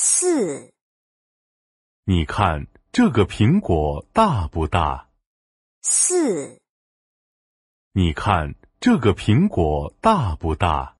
四。你看这个苹果大不大？四。你看这个苹果大不大？